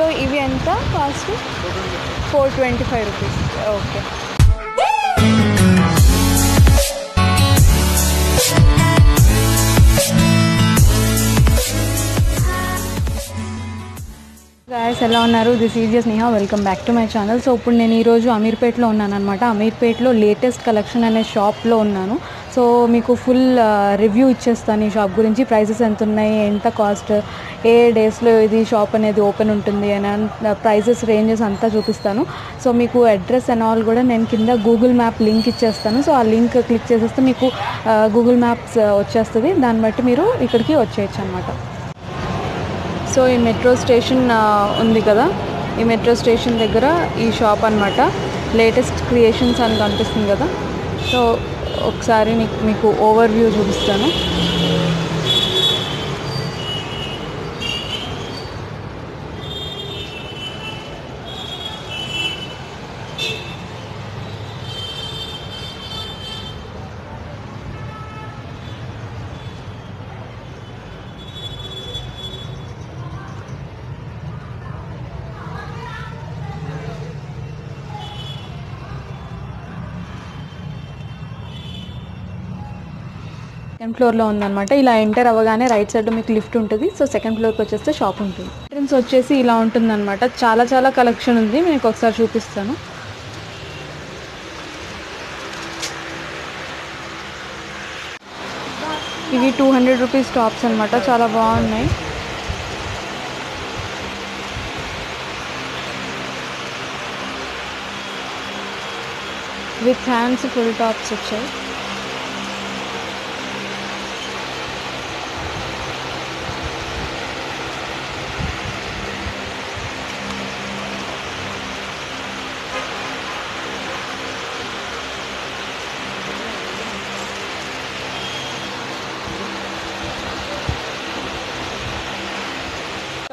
So ఇవి ఎంత cost? Four twenty five rupees okay guys ఎలా ఉన్నారు? This is Sneha welcome back to my channel so ఇప్పుడు నేను ఈరోజు అమీర్పేట్లో ఉన్నాను అనమాట అమీర్పేట్లో లేటెస్ట్ కలెక్షన్ అనే షాప్లో ఉన్నాను. సో మీకు ఫుల్ రివ్యూ uh, ఇచ్చేస్తాను ఈ షాప్ గురించి. ప్రైసెస్ ఎంత ఉన్నాయి ఎంత కాస్ట్ ఏ డేస్లో ఇది షాప్ అనేది ఓపెన్ ఉంటుంది? అని ప్రైసెస్ రేంజెస్ అంతా చూపిస్తాను. సో మీకు అడ్రస్ అండ్ ఆల్ కూడా నేను కింద గూగుల్ మ్యాప్ లింక్ ఇచ్చేస్తాను. సో ఆ లింక్ క్లిక్ చేసేస్తే మీకు uh, గూగుల్ మ్యాప్స్ uh, వచ్చేస్తుంది. దాన్ని బట్టి మీరు ఇక్కడికి వచ్చేయచ్చు అనమాట సో ఈ మెట్రో స్టేషన్ ఉంది కదా? ఈ మెట్రో స్టేషన్ దగ్గర ఈ షాప్ అన్నమాట. లేటెస్ట్ క్రియేషన్స్ అని కనిపిస్తుంది కదా? సో ఒకసారి నీకు మీకు ఓవర్ వ్యూ చూపిస్తాను. సెకండ్ ఫ్లోర్లో ఉందన్నమాట. ఇలా ఎంటర్ అవ్వగానే రైట్ సైడ్లో మీకు లిఫ్ట్ ఉంటుంది. సో సెకండ్ ఫ్లోర్కి వచ్చేస్తే షాప్ ఉంటుంది. ఐటమ్స్ వచ్చేసి ఇలా ఉంటుందన్నమాట. చాలా చాలా కలెక్షన్ ఉంది. మీకు ఒకసారి చూపిస్తాను. ఇవి టూ హండ్రెడ్ రూపీస్ టాప్స్ అనమాట చాలా బాగున్నాయి. విత్ హ్యాండ్స్ ఫుల్ టాప్స్ వచ్చాయి.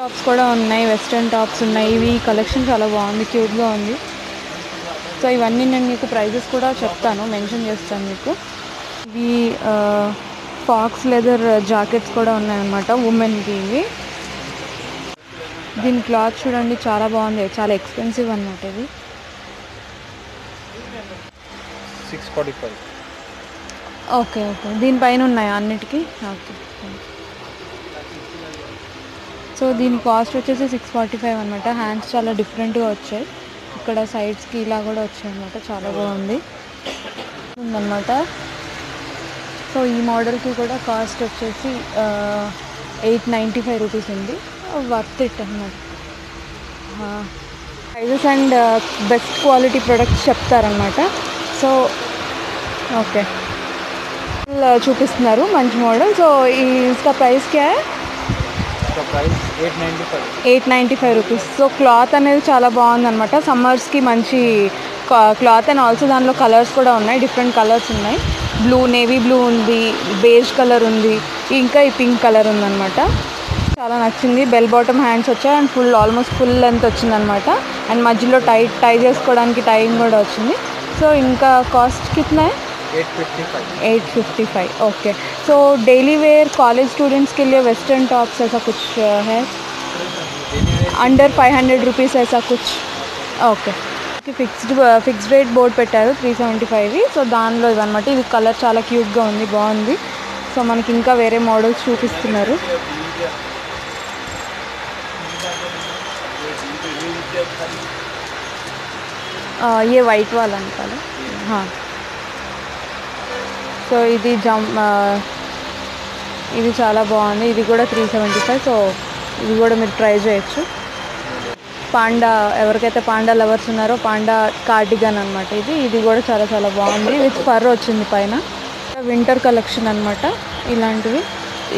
టాప్స్ కూడా ఉన్నాయి వెస్ట్రన్ టాప్స్ ఉన్నాయి. ఇవి కలెక్షన్ చాలా బాగుంది క్యూట్గా ఉంది. సో ఇవన్నీ నేను మీకు ప్రైజెస్ కూడా చెప్తాను మెన్షన్ చేస్తాను మీకు. ఇవి ఫాక్స్ లెదర్ జాకెట్స్ కూడా ఉన్నాయన్నమాట ఉమెన్కి ఇవి. దీని క్లాత్ చూడండి చాలా బాగుంది. చాలా ఎక్స్పెన్సివ్ అన్నమాట ఇది six forty five okay okay దీనిపైన ఉన్నాయా అన్నిటికీ? ఓకే సో దీని కాస్ట్ వచ్చేసి సిక్స్ ఫార్టీ ఫైవ్ అనమాట హ్యాండ్స్ చాలా డిఫరెంట్గా వచ్చాయి. ఇక్కడ సైడ్స్కి ఇలా కూడా వచ్చాయి అనమాట చాలా బాగుంది. ఉందన్నమాట. సో ఈ మోడల్కి కూడా కాస్ట్ వచ్చేసి ఎయిట్ నైంటీ ఫైవ్ రూపీస్ ఉంది. వర్త్ ఇట్ అనమాట prices and best quality products చెప్తారనమాట సో ఓకే. Uh, చూపిస్తున్నారు మంచి మోడల్ సో ఈ ఇస్కా ప్రైస్ క్యా eight ninety five rupees so cloth అనేది చాలా బాగుంది అనమాట సమ్మర్స్కి మంచి క్లాత్ అండ్ ఆల్సో దాంట్లో కలర్స్ కూడా ఉన్నాయి. డిఫరెంట్ కలర్స్ ఉన్నాయి. బ్లూ నేవీ బ్లూ ఉంది బేజ్ కలర్ ఉంది ఇంకా ఈ పింక్ కలర్ ఉందనమాట చాలా నచ్చింది. బెల్ బాటమ్ హ్యాండ్స్ వచ్చాయి and full almost full length వచ్చిందనమాట అండ్ మధ్యలో టై టై చేసుకోవడానికి టైం కూడా వచ్చింది. సో ఇంకా cost కిట్నాయి eight fifty five eight fifty five okay so daily wear college students के लिए वेस्टर्न टॉप्स ऐसा कुछ अ, है అండర్ ఫైవ్ హండ్రెడ్ రూపీస్ ऐसा कुछ okay fixed fixed rate board పెట్టారు త్రీ సెవెంటీ ఫైవ్ సో దానిలో ఇవన్నమాట ఇది కలర్ చాలా క్యూట్గా ఉంది బాగుంది సో మనకి ఇంకా వేరే మోడల్స్ చూపిస్తున్నారు ఆ, ये वाइट वाला निकालो हाँ సో ఇది జమ్ ఇది చాలా బాగుంది. ఇది కూడా త్రీ సెవెంటీ ఫైవ్ సో ఇది కూడా మీరు ట్రై చేయొచ్చు. పాండా ఎవరికైతే పాండా లవర్స్ ఉన్నారో పాండా కార్డిగన్ అనమాట ఇది. ఇది కూడా చాలా చాలా బాగుంది. విత్ ఫర్ వచ్చింది పైన. వింటర్ కలెక్షన్ అనమాట ఇలాంటివి.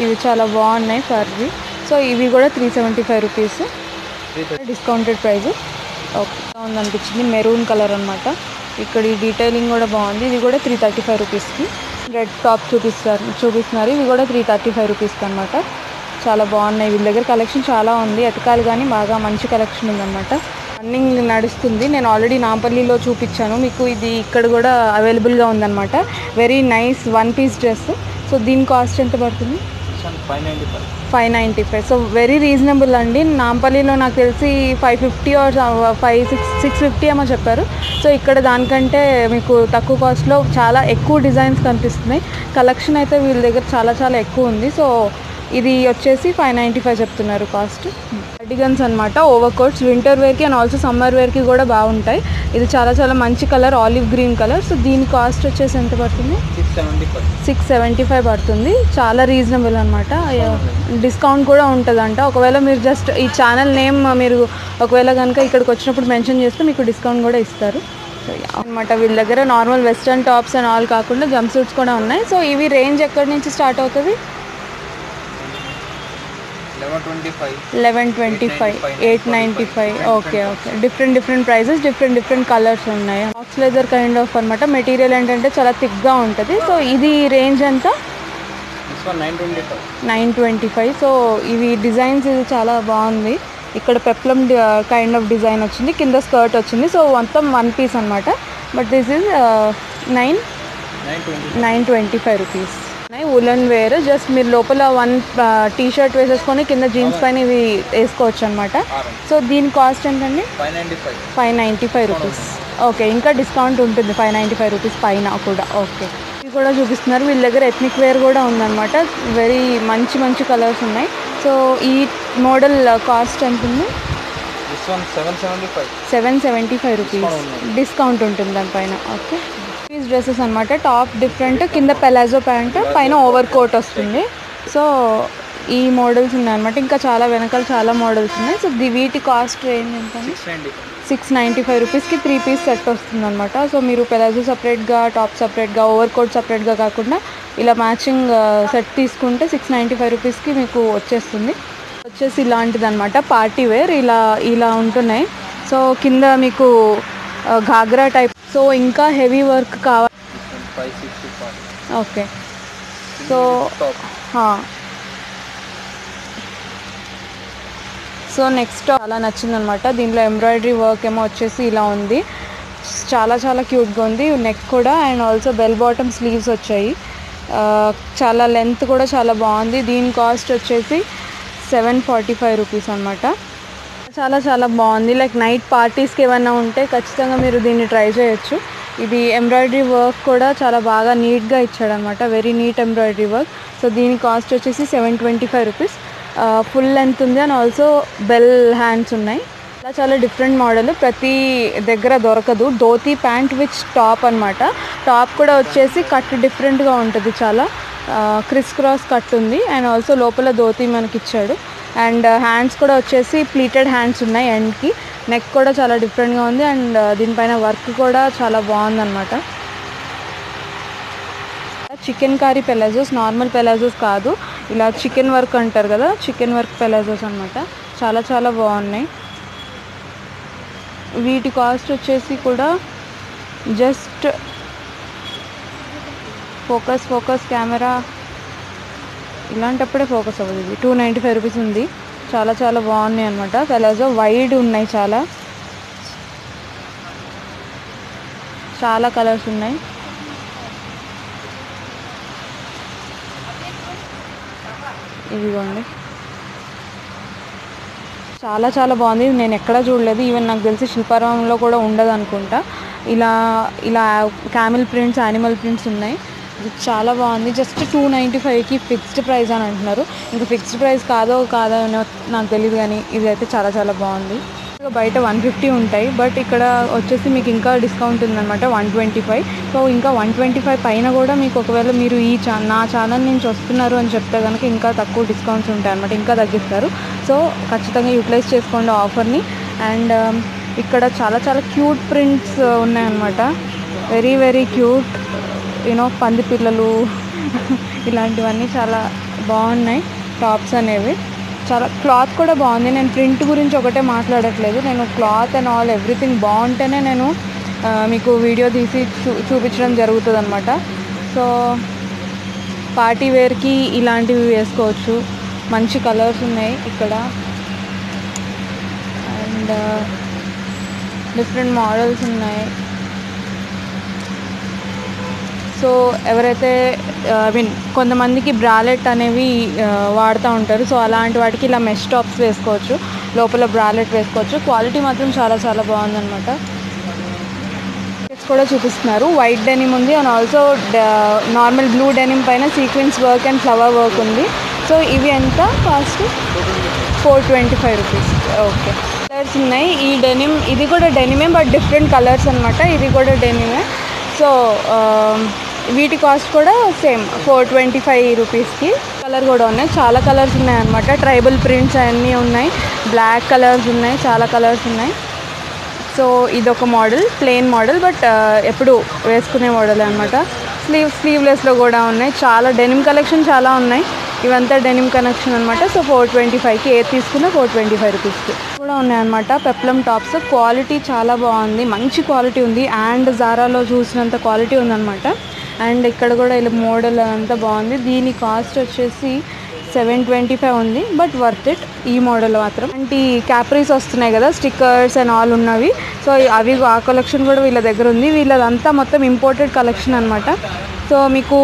ఇవి చాలా బాగున్నాయి ఫర్వి సో ఇవి కూడా three seventy five rupees discounted price okay ఉందనిపించింది maroon colour అనమాట ఇక్కడ ఈ డీటెయిలింగ్ కూడా బాగుంది. ఇది కూడా త్రీ థర్టీ ఫైవ్ రూపీస్కి రెడ్ టాప్ చూపిస్తారు చూపిస్తున్నారు. ఇవి కూడా త్రీ థర్టీ ఫైవ్ రూపీస్కి అనమాట చాలా బాగున్నాయి. వీళ్ళ దగ్గర కలెక్షన్ చాలా ఉంది. ఎతకాలు కానీ బాగా మంచి కలెక్షన్ ఉందన్నమాట. రన్నింగ్ నడుస్తుంది. నేను ఆల్రెడీ నాంపల్లిలో చూపించాను. మీకు ఇది ఇక్కడ కూడా అవైలబుల్గా ఉందన్నమాట. Very nice one piece dress so దీని కాస్ట్ ఎంత పడుతుంది? Five ninety five. So very reasonable అండి. నాంపల్లిలో నాకు తెలిసి five fifty or five six six fifty ఏమో చెప్పారు. సో ఇక్కడ దానికంటే మీకు తక్కువ కాస్ట్లో చాలా ఎక్కువ డిజైన్స్ కనిపిస్తున్నాయి. కలెక్షన్ అయితే వీళ్ళ దగ్గర చాలా చాలా ఎక్కువ ఉంది. సో ఇది వచ్చేసి ఫైవ్ నైంటీ ఫైవ్ చెప్తున్నారు కాస్ట్. కార్డిగన్స్ అనమాట ఓవర్ కోట్స్ వింటర్ వేర్కి అండ్ ఆల్సో సమ్మర్ వేర్కి కూడా బాగుంటాయి. ఇది చాలా చాలా మంచి colour olive green colour so దీని కాస్ట్ వచ్చేసి ఎంత పడుతుంది? సిక్స్ సెవెంటీ ఫైవ్ పడుతుంది. చాలా రీజనబుల్ అనమాట డిస్కౌంట్ కూడా ఉంటుందంట. ఒకవేళ మీరు జస్ట్ ఈ ఛానల్ నేమ్ మీరు ఒకవేళ కనుక ఇక్కడికి వచ్చినప్పుడు మెన్షన్ చేస్తే మీకు డిస్కౌంట్ కూడా ఇస్తారు. అనమాట వీళ్ళ దగ్గర normal western tops and all కాకుండా జంప్ సూట్స్ కూడా ఉన్నాయి. సో ఇవి రేంజ్ ఎక్కడి నుంచి స్టార్ట్ అవుతుంది? Eleven twenty five eight ninety five okay okay different different prices different different colours ఉన్నాయి. బాక్స్ లెదర్ కైండ్ ఆఫ్ అనమాట మెటీరియల్ ఏంటంటే చాలా థిక్గా ఉంటుంది. సో ఇది రేంజ్ ఎంత? This one 925. Nine twenty five. So ఇవి డిజైన్స్ ఇది చాలా బాగుంది. ఇక్కడ పెప్లం కైండ్ ఆఫ్ డిజైన్ వచ్చింది. కింద స్కర్ట్ వచ్చింది. సో మొత్తం వన్ పీస్ అనమాట but this is nine 920. Nine twenty five rupees woollen wear. Just మీరు లోపల వన్ టీ షర్ట్ వేసేసుకొని కింద జీన్స్ పైన ఇవి వేసుకోవచ్చు అనమాట. సో దీని కాస్ట్ ఎంతండి 595. Five ninety five rupees okay ఇంకా డిస్కౌంట్ ఉంటుంది ఫైవ్ నైంటీ ఫైవ్ రూపీస్ పైన కూడా. ఓకే ఇవి కూడా చూపిస్తున్నారు. వీళ్ళ దగ్గర ఎథ్నిక్ వేర్ కూడా ఉందన్నమాట. వెరీ మంచి మంచి కలర్స్ ఉన్నాయి. సో ఈ మోడల్ కాస్ట్ ఎంత ఉంది? This one 775. Seven seventy five rupees. Discount ఉంటుంది. దానిపైన. ఓకే పీస్ డ్రెస్సెస్ అనమాట టాప్ డిఫరెంట్ కింద పెలాజో ప్యాంట్ పైన ఓవర్ కోట్ వస్తుంది. సో ఈ మోడల్స్ ఉన్నాయన్నమాట. ఇంకా చాలా వెనకాల చాలా మోడల్స్ ఉన్నాయి. సో ది వీటి కాస్ట్ రేంజ్ ఎంత 695. సిక్స్ నైంటీ ఫైవ్ రూపీస్కి త్రీ పీస్ సెట్ వస్తుంది అనమాట సో మీరు పెలాజో సపరేట్గా టాప్ సపరేట్గా ఓవర్ కోట్ సపరేట్గా కాకుండా ఇలా మ్యాచింగ్ సెట్ తీసుకుంటే సిక్స్ నైంటీ ఫైవ్ రూపీస్కి మీకు వచ్చేస్తుంది. వచ్చేసి ఇలాంటిది అనమాట పార్టీ వేర్ ఇలా ఇలా ఉంటున్నాయి. సో కింద మీకు ఆ, ఘాగ్రా టైప్ సో ఇంకా హెవీ వర్క్ కావాలి ఓకే. సో సో నెక్స్ట్ అలా నచ్చిందనమాట. దీంట్లో ఎంబ్రాయిడరీ వర్క్ ఏమో వచ్చేసి ఇలా ఉంది. చాలా చాలా క్యూట్గా ఉంది. నెక్ కూడా and also bell bottom sleeves వచ్చాయి. చాలా లెంత్ కూడా చాలా బాగుంది. దీని కాస్ట్ వచ్చేసి సెవెన్ ఫార్టీ ఫైవ్ రూపీస్ అనమాట చాలా చాలా బాగుంది. లైక్ నైట్ పార్టీస్కి ఏమైనా ఉంటే ఖచ్చితంగా మీరు దీన్ని ట్రై చేయొచ్చు. ఇది ఎంబ్రాయిడరీ వర్క్ కూడా చాలా బాగా నీట్గా ఇచ్చాడనమాట. Very neat embroidery work so దీని కాస్ట్ వచ్చేసి seven twenty five rupees full length ఉంది అండ్ ఆల్సో బెల్ హ్యాండ్స్ ఉన్నాయి. చాలా చాలా డిఫరెంట్ మోడల్ ప్రతి దగ్గర దొరకదు. ధోతి ప్యాంట్ విచ్ టాప్ అనమాట టాప్ కూడా వచ్చేసి కట్ డిఫరెంట్గా ఉంటుంది చాలా. క్రిస్ క్రాస్ కట్ ఉంది. అండ్ ఆల్సో లోపల ధోతి మనకి ఇచ్చాడు అండ్ uh, హ్యాండ్స్ కూడా వచ్చేసి ప్లీటెడ్ హ్యాండ్స్ ఉన్నాయి ఎండ్కి నెక్ కూడా చాలా డిఫరెంట్గా ఉంది అండ్ uh, దీనిపైన వర్క్ కూడా చాలా బాగుందన్నమాట. Chicken curry palazzos normal palazzos కాదు. ఇలా చికెన్ వర్క్ అంటారు కదా చికెన్ వర్క్ పెలాజోస్ అనమాట చాలా చాలా బాగున్నాయి. వీటి కాస్ట్ వచ్చేసి కూడా జస్ట్ ఫోకస్ ఫోకస్ కెమెరా ఇలాంటప్పుడే ఫోకస్ అవ్వదు. ఇది టూ నైంటీ ఫైవ్ రూపీస్ ఉంది. చాలా చాలా బాగున్నాయి అనమాట పెలాజో వైడ్ ఉన్నాయి చాలా. చాలా కలర్స్ ఉన్నాయి. ఇదిగోండి. చాలా చాలా బాగుంది. నేను ఎక్కడా చూడలేదు. ఈవెన్ నాకు తెలిసి శిల్పారామంలో కూడా ఉండదు అనుకుంటా ఇలా ఇలా క్యామిల్ ప్రింట్స్ యానిమల్ ప్రింట్స్ ఉన్నాయి. ఇది చాలా బాగుంది. జస్ట్ టూ నైంటీ ఫైవ్కి ఫిక్స్డ్ ప్రైస్ అని అంటున్నారు. ఇంకా ఫిక్స్డ్ ప్రైస్ కాదో కాదో అనో నాకు తెలియదు కానీ ఇది అయితే చాలా చాలా బాగుంది. బయట వన్ ఫిఫ్టీ ఉంటాయి. బట్ ఇక్కడ వచ్చేసి మీకు ఇంకా డిస్కౌంట్ ఉందన్నమాట వన్ ట్వంటీ ఫైవ్. సో ఇంకా వన్ ట్వంటీ ఫైవ్ పైన కూడా మీకు ఒకవేళ మీరు ఈ ఛా నా ఛానల్ నుంచి వస్తున్నారు అని చెప్తే కనుక ఇంకా తక్కువ డిస్కౌంట్స్ ఉంటాయి అనమాట ఇంకా తగ్గిస్తారు. సో ఖచ్చితంగా యూటిలైజ్ చేసుకోండి ఆఫర్ని. అండ్ um, ఇక్కడ చాలా చాలా క్యూట్ ప్రింట్స్ ఉన్నాయన్నమాట. Very very cute. యూనో పంది పిల్లలు ఇలాంటివన్నీ చాలా బాగున్నాయి టాప్స్ అనేవి. చాలా క్లాత్ కూడా బాగుంది. నేను ప్రింట్ గురించి ఒకటే మాట్లాడట్లేదు. నేను క్లాత్ అండ్ ఆల్ ఎవ్రీథింగ్ బాగుంటేనే నేను మీకు వీడియో తీసి చూ చూపించడం జరుగుతుంది అనమాట సో పార్టీ వేర్కి ఇలాంటివి వేసుకోవచ్చు. మంచి కలర్స్ ఉన్నాయి ఇక్కడ. అండ్ డిఫరెంట్ మోడల్స్ ఉన్నాయి. సో ఎవరైతే ఐ మీన్ కొంతమందికి బ్రాలెట్ అనేవి వాడుతూ ఉంటారు. సో అలాంటి వాటికి ఇలా మెష్ టాప్స్ వేసుకోవచ్చు. లోపల బ్రాలెట్ వేసుకోవచ్చు. క్వాలిటీ మాత్రం చాలా చాలా బాగుందన్నమాట. కూడా చూపిస్తున్నారు. వైట్ డెనిమ్ ఉంది. And also normal blue denim పైన sequence work and flower work ఉంది. సో ఇవి ఎంత cost four twenty five rupees okay colours ఉన్నాయి. ఈ డెనిమ్ ఇది కూడా డెనిమే బట్ డిఫరెంట్ కలర్స్ అనమాట ఇది కూడా డెనిమే సో వీటి కాస్ట్ కూడా సేమ్ ఫోర్ ట్వంటీ ఫైవ్ రూపీస్కి. కలర్ కూడా ఉన్నాయి. చాలా కలర్స్ ఉన్నాయి అనమాట ట్రైబల్ ప్రింట్స్ అన్నీ ఉన్నాయి. బ్లాక్ కలర్స్ ఉన్నాయి. చాలా కలర్స్ ఉన్నాయి. సో ఇదొక మోడల్ ప్లెయిన్ మోడల్ బట్ ఎప్పుడు వేసుకునే మోడల్ అనమాట స్లీవ్ స్లీవ్లెస్లో కూడా ఉన్నాయి. చాలా డెనిమ్ కలెక్షన్ చాలా ఉన్నాయి. ఇవంతా డెనిమ్ కలెక్షన్ అనమాట సో ఫోర్ ట్వంటీ ఫైవ్కి ఏది తీసుకున్నా ఫోర్ ట్వంటీ ఫైవ్ రూపీస్కి. కూడా ఉన్నాయన్నమాట పెప్లం టాప్స్. క్వాలిటీ చాలా బాగుంది. మంచి క్వాలిటీ ఉంది. అండ్ జారాలో చూసినంత క్వాలిటీ ఉందన్నమాట. అండ్ ఇక్కడ కూడా ఇలా మోడల్ అంతా బాగుంది. దీని కాస్ట్ వచ్చేసి సెవెన్ ట్వంటీ ఫైవ్ ఉంది బట్ వర్త్ ఇట్ ఈ మోడల్ మాత్రం. అంటే ఈ క్యాప్రీస్ వస్తున్నాయి కదా స్టిక్కర్స్ అండ్ ఆల్ ఉన్నవి. సో అవి ఆ కలెక్షన్ కూడా వీళ్ళ దగ్గర ఉంది. వీళ్ళదంతా మొత్తం ఇంపోర్టెడ్ కలెక్షన్ అనమాట సో మీకు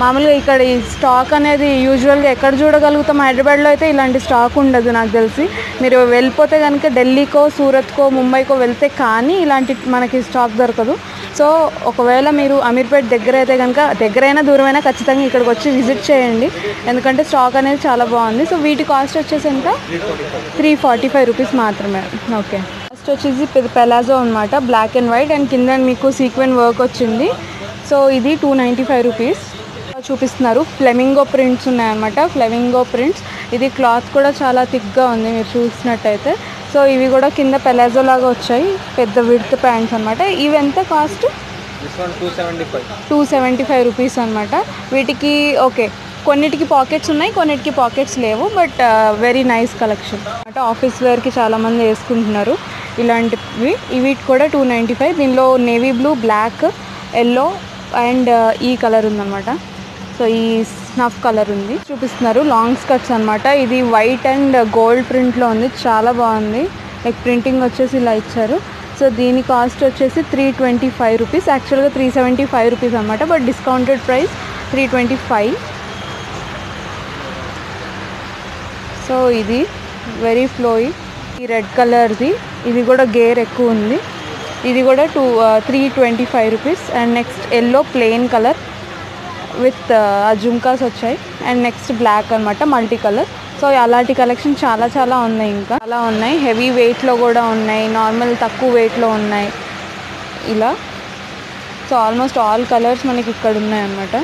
మామూలుగా ఇక్కడ ఈ స్టాక్ అనేది యూజువల్గా ఎక్కడ చూడగలుగుతాం? హైదరాబాద్లో అయితే ఇలాంటి స్టాక్ ఉండదు నాకు తెలిసి. మీరు వెళ్ళిపోతే కనుక ఢిల్లీకో సూరత్కో ముంబైకో వెళ్తే కానీ ఇలాంటి మనకి స్టాక్ దొరకదు. సో ఒకవేళ మీరు అమీర్పేట్ దగ్గర అయితే కనుక దగ్గరైనా దూరమైనా ఖచ్చితంగా ఇక్కడికి వచ్చి విజిట్ చేయండి. ఎందుకంటే స్టాక్ అనేది చాలా బాగుంది. సో వీటి కాస్ట్ వచ్చేసి ఎంత? త్రీ ఫార్టీ ఫైవ్ రూపీస్ మాత్రమే. ఓకే. ఫస్ట్ వచ్చేసి పె- పెలాజో అనమాట బ్లాక్ అండ్ వైట్ అండ్ కింద మీకు సీక్వెన్ వర్క్ వచ్చింది. సో ఇది టూ నైంటీ ఫైవ్ రూపీస్. చూపిస్తున్నారు. ఫ్లెమింగో ప్రింట్స్ ఉన్నాయన్నమాట. ఫ్లెమింగో ప్రింట్స్ ఇది క్లాత్ కూడా చాలా థిక్గా ఉంది. మీరు చూసినట్టయితే. సో ఇవి కూడా కింద పెలాజో లాగా వచ్చాయి. పెద్ద విడ్త్ ప్యాంట్స్ అనమాట ఇవి ఎంత cost this one two seventy five two seventy five rupees అనమాట వీటికి ఓకే కొన్నిటికి పాకెట్స్ ఉన్నాయి కొన్నిటికి పాకెట్స్ లేవు బట్ వెరీ నైస్ కలెక్షన్ అంటే ఆఫీస్ వేర్కి చాలామంది వేసుకుంటున్నారు ఇలాంటివి. ఇవి కూడా టూ నైంటీ ఫైవ్ దీనిలో navy blue black yellow and ఈ కలర్ ఉందన్నమాట. సో ఈ స్నఫ్ కలర్ ఉంది. చూపిస్తున్నారు. లాంగ్ స్కర్ట్స్ అనమాట ఇది వైట్ అండ్ గోల్డ్ ప్రింట్లో ఉంది. చాలా బాగుంది. లైక్ ప్రింటింగ్ వచ్చేసి ఇలా ఇచ్చారు. సో దీని కాస్ట్ వచ్చేసి త్రీ ట్వంటీ ఫైవ్ రూపీస్ యాక్చువల్గా త్రీ సెవెంటీ ఫైవ్ రూపీస్ అనమాట but discounted price three twenty five so ఇది వెరీ ఫ్లోయి ఈ రెడ్ కలర్ది ఇది కూడా గేర్ ఎక్కువ ఉంది. ఇది కూడా two three twenty five rupees and next yellow plain colour with jhumkas వచ్చాయి. అండ్ నెక్స్ట్ బ్లాక్ అనమాట మల్టీ కలర్ సో అలాంటి కలెక్షన్ చాలా చాలా ఉన్నాయి ఇంకా. అలా ఉన్నాయి. హెవీ వెయిట్లో కూడా ఉన్నాయి. నార్మల్ తక్కువ వెయిట్లో ఉన్నాయి. ఇలా. సో ఆల్మోస్ట్ ఆల్ కలర్స్ మనకి ఇక్కడ ఉన్నాయన్నమాట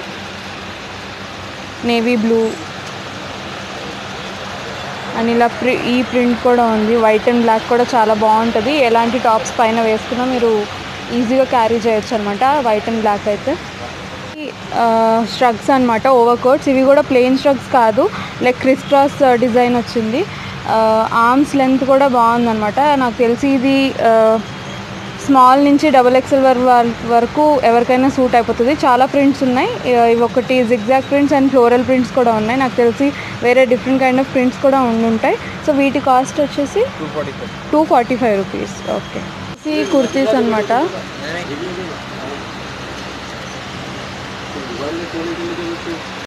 నేవీ బ్లూ. అండ్ ఇలా ప్రి ఈ ప్రింట్ కూడా ఉంది. వైట్ అండ్ బ్లాక్ కూడా చాలా బాగుంటుంది. ఎలాంటి టాప్స్ పైన వేసుకున్నా మీరు ఈజీగా క్యారీ చేయొచ్చు అనమాట వైట్ అండ్ బ్లాక్ అయితే. స్ట్రగ్స్ అనమాట ఓవర్ కోట్స్ ఇవి కూడా ప్లెయిన్ స్ట్రగ్స్ కాదు. లైక్ క్రిస్ క్రాస్ డిజైన్ వచ్చింది. ఆర్మ్స్ లెంత్ కూడా బాగుందన్నమాట. నాకు తెలిసి ఇది స్మాల్ నుంచి డబుల్ ఎక్స్ఎల్ వరకు ఎవరికైనా సూట్ అయిపోతుంది. చాలా ప్రింట్స్ ఉన్నాయి. ఇవి ఒకటి zigzag prints and floral prints కూడా ఉన్నాయి. నాకు తెలిసి వేరే డిఫరెంట్ కైండ్ ఆఫ్ ప్రింట్స్ కూడా ఉండుంటాయి. సో వీటి కాస్ట్ వచ్చేసి two forty five two forty five rupees okay ఈ కుర్తీస్ అనమాట